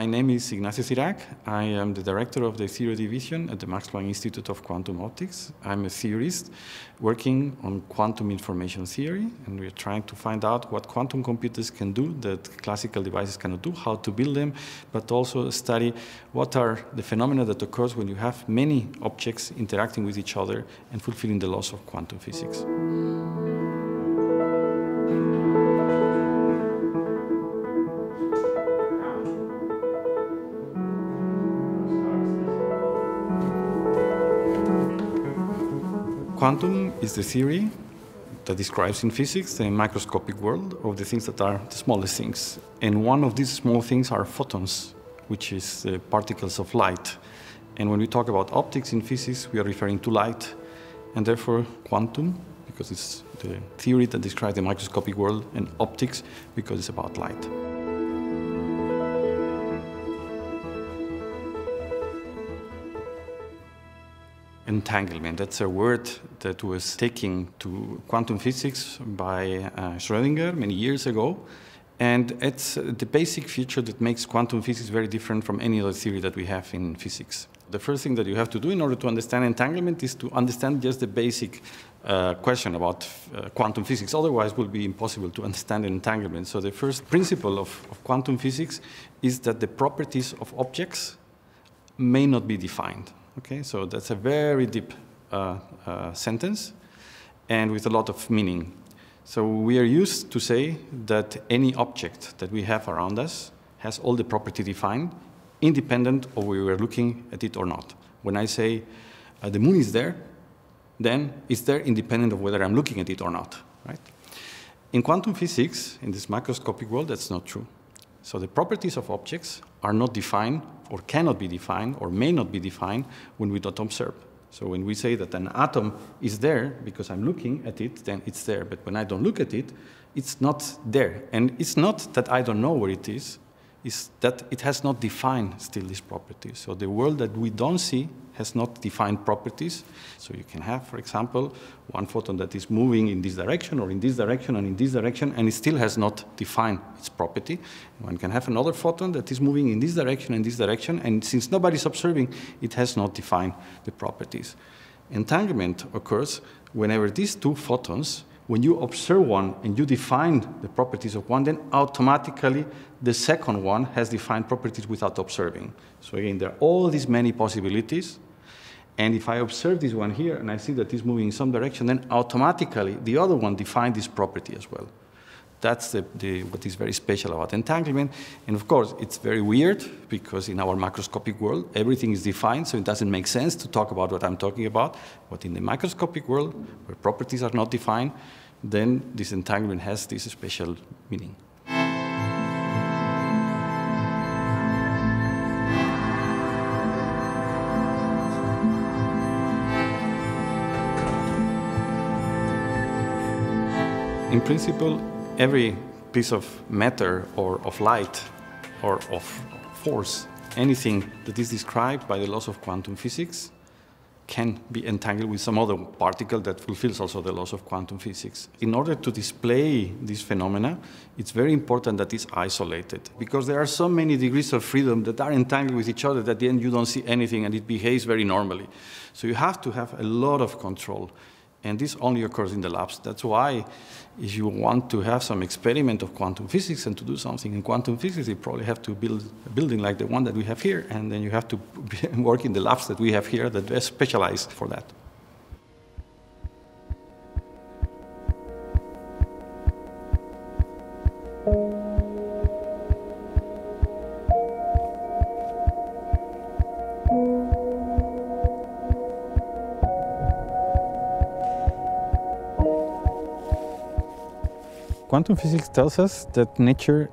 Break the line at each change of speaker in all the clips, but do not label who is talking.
My name is Ignacio Cirac. I am the director of the Theory Division at the Max Planck Institute of Quantum Optics. I'm a theorist working on quantum information theory, and we're trying to find out what quantum computers can do that classical devices cannot do, how to build them, but also study what are the phenomena that occurs when you have many objects interacting with each other and fulfilling the laws of quantum physics. Quantum is the theory that describes in physics the microscopic world of the things that are the smallest things. And one of these small things are photons, which is uh, particles of light. And when we talk about optics in physics, we are referring to light, and therefore quantum, because it's the theory that describes the microscopic world, and optics, because it's about light. Entanglement. That's a word that was taken to quantum physics by uh, Schrödinger many years ago. And it's the basic feature that makes quantum physics very different from any other theory that we have in physics. The first thing that you have to do in order to understand entanglement is to understand just the basic uh, question about uh, quantum physics. Otherwise, it will be impossible to understand entanglement. So the first principle of, of quantum physics is that the properties of objects may not be defined. Okay, so that's a very deep uh, uh, sentence and with a lot of meaning. So we are used to say that any object that we have around us has all the property defined, independent of whether we are looking at it or not. When I say uh, the moon is there, then it's there independent of whether I'm looking at it or not, right? In quantum physics, in this macroscopic world, that's not true. So the properties of objects are not defined or cannot be defined or may not be defined when we don't observe. So when we say that an atom is there because I'm looking at it, then it's there. But when I don't look at it, it's not there. And it's not that I don't know where it is, is that it has not defined still these properties. So the world that we don't see has not defined properties. So you can have, for example, one photon that is moving in this direction or in this direction and in this direction, and it still has not defined its property. One can have another photon that is moving in this direction and this direction, and since nobody's observing, it has not defined the properties. Entanglement occurs whenever these two photons when you observe one and you define the properties of one, then automatically the second one has defined properties without observing. So again, there are all these many possibilities. And if I observe this one here and I see that it's moving in some direction, then automatically the other one defines this property as well. That's the, the, what is very special about entanglement. And of course, it's very weird because in our macroscopic world, everything is defined, so it doesn't make sense to talk about what I'm talking about. But in the microscopic world, where properties are not defined, then this entanglement has this special meaning. In principle, every piece of matter or of light or of force, anything that is described by the laws of quantum physics, can be entangled with some other particle that fulfills also the laws of quantum physics. In order to display this phenomena, it's very important that it's isolated because there are so many degrees of freedom that are entangled with each other that at the end you don't see anything and it behaves very normally. So you have to have a lot of control. And this only occurs in the labs. That's why if you want to have some experiment of quantum physics and to do something in quantum physics, you probably have to build a building like the one that we have here, and then you have to work in the labs that we have here that are specialized for that. Quantum physics tells us that nature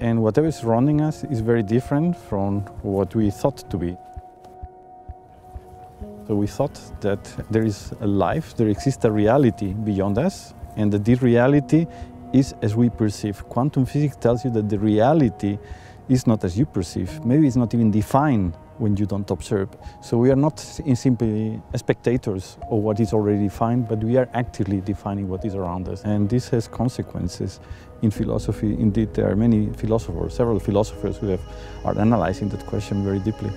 and whatever is surrounding us is very different from what we thought to be. So we thought that there is a life, there exists a reality beyond us, and that this reality is as we perceive. Quantum physics tells you that the reality is not as you perceive. Maybe it's not even defined
when you don't observe. So we are not simply spectators of what is already defined, but we are actively defining what is around us. And this has consequences in philosophy. Indeed, there are many philosophers, several philosophers who have, are analyzing that question very deeply.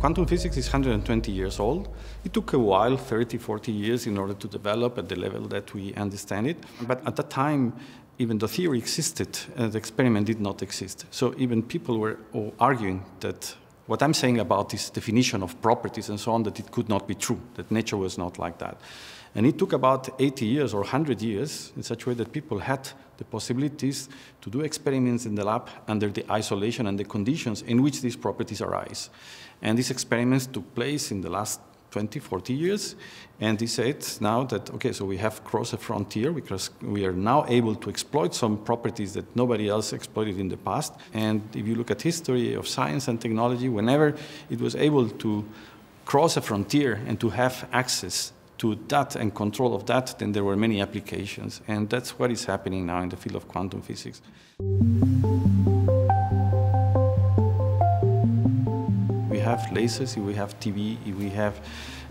Quantum physics is 120 years old. It took a while, 30, 40 years, in order to develop at the level that we understand it. But at that time, even the theory existed, uh, the experiment did not exist. So even people were arguing that what I'm saying about this definition of properties and so on, that it could not be true, that nature was not like that. And it took about 80 years or 100 years in such a way that people had the possibilities to do experiments in the lab under the isolation and the conditions in which these properties arise. And these experiments took place in the last 20, 40 years. And they said now that, okay, so we have crossed a frontier because we are now able to exploit some properties that nobody else exploited in the past. And if you look at history of science and technology, whenever it was able to cross a frontier and to have access to that and control of that, then there were many applications. And that's what is happening now in the field of quantum physics. We have lasers, we have TV, we have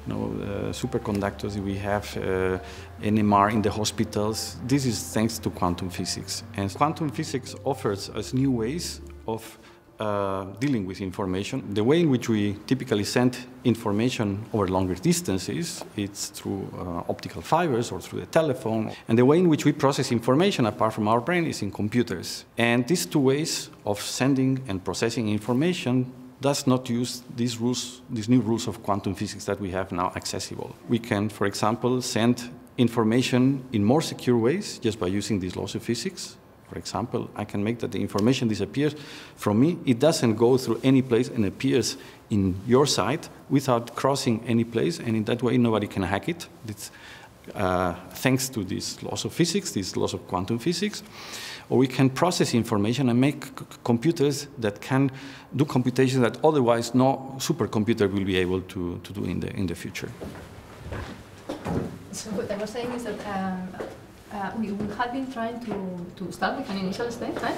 you know, uh, superconductors, we have uh, NMR in the hospitals. This is thanks to quantum physics. And quantum physics offers us new ways of uh, dealing with information. The way in which we typically send information over longer distances, it's through uh, optical fibers or through the telephone. And the way in which we process information apart from our brain is in computers. And these two ways of sending and processing information does not use these rules, these new rules of quantum physics that we have now accessible. We can, for example, send information in more secure ways just by using these laws of physics. For example, I can make that the information disappears from me. It doesn't go through any place and appears in your site without crossing any place, and in that way, nobody can hack it. It's uh, thanks to these laws of physics, these laws of quantum physics. Or we can process information and make computers that can do computations that otherwise no supercomputer will be able to, to do in the, in the future.
So what I was saying is that um, uh, we, we had been trying to, to start with an initial state, right?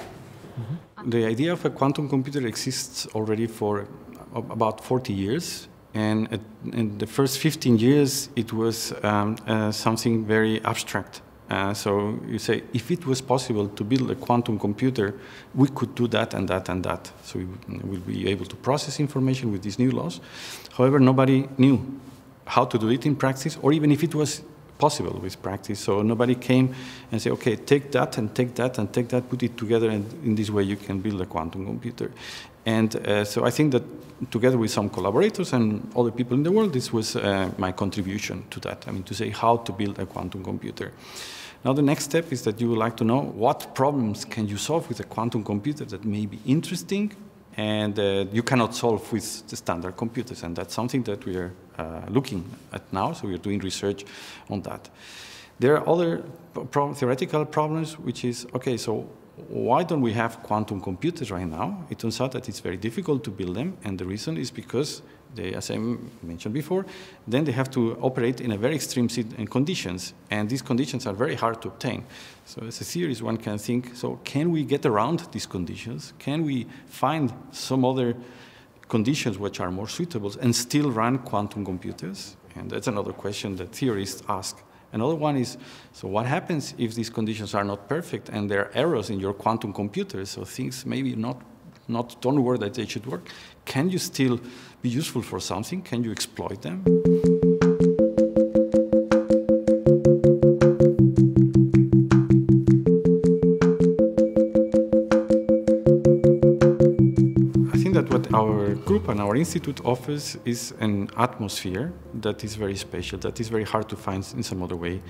Mm
-hmm. The idea of a quantum computer exists already for about 40 years. And in the first 15 years, it was um, uh, something very abstract. Uh, so you say, if it was possible to build a quantum computer, we could do that and that and that. So we will be able to process information with these new laws. However, nobody knew how to do it in practice, or even if it was possible with practice. So nobody came and said, okay, take that and take that and take that, put it together, and in this way you can build a quantum computer. And uh, so I think that together with some collaborators and other people in the world, this was uh, my contribution to that. I mean, to say how to build a quantum computer. Now the next step is that you would like to know what problems can you solve with a quantum computer that may be interesting and uh, you cannot solve with the standard computers. And that's something that we are uh, looking at now, so we are doing research on that. There are other pro theoretical problems, which is, okay, so why don't we have quantum computers right now? It turns out that it's very difficult to build them, and the reason is because they, as I mentioned before, then they have to operate in a very extreme conditions, and these conditions are very hard to obtain. So as a theorist, one can think, so can we get around these conditions? Can we find some other conditions which are more suitable and still run quantum computers? And that's another question that theorists ask. Another one is, so what happens if these conditions are not perfect and there are errors in your quantum computers, so things maybe not, not don't worry that they should work? Can you still be useful for something? Can you exploit them? Group and our institute offers is an atmosphere that is very special, that is very hard to find in some other way.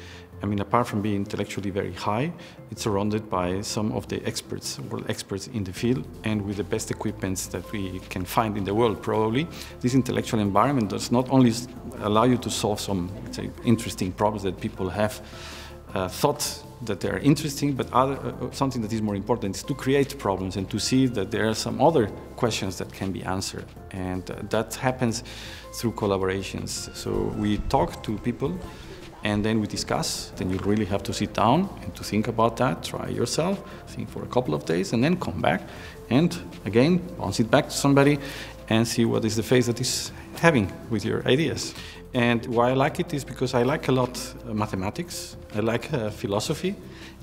I mean, apart from being intellectually very high, it's surrounded by some of the experts, world experts in the field, and with the best equipments that we can find in the world, probably. This intellectual environment does not only allow you to solve some, say, interesting problems that people have uh, thought that they are interesting, but other, uh, uh, something that is more important is to create problems and to see that there are some other questions that can be answered. And uh, that happens through collaborations. So we talk to people and then we discuss. Then you really have to sit down and to think about that, try yourself, think for a couple of days, and then come back and again bounce it back to somebody and see what is the face that is having with your ideas. And why I like it is because I like a lot uh, mathematics, I like uh, philosophy,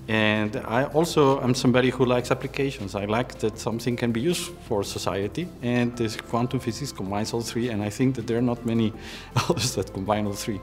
and I also am somebody who likes applications. I like that something can be used for society, and this quantum physics combines all three, and I think that there are not many others that combine all three.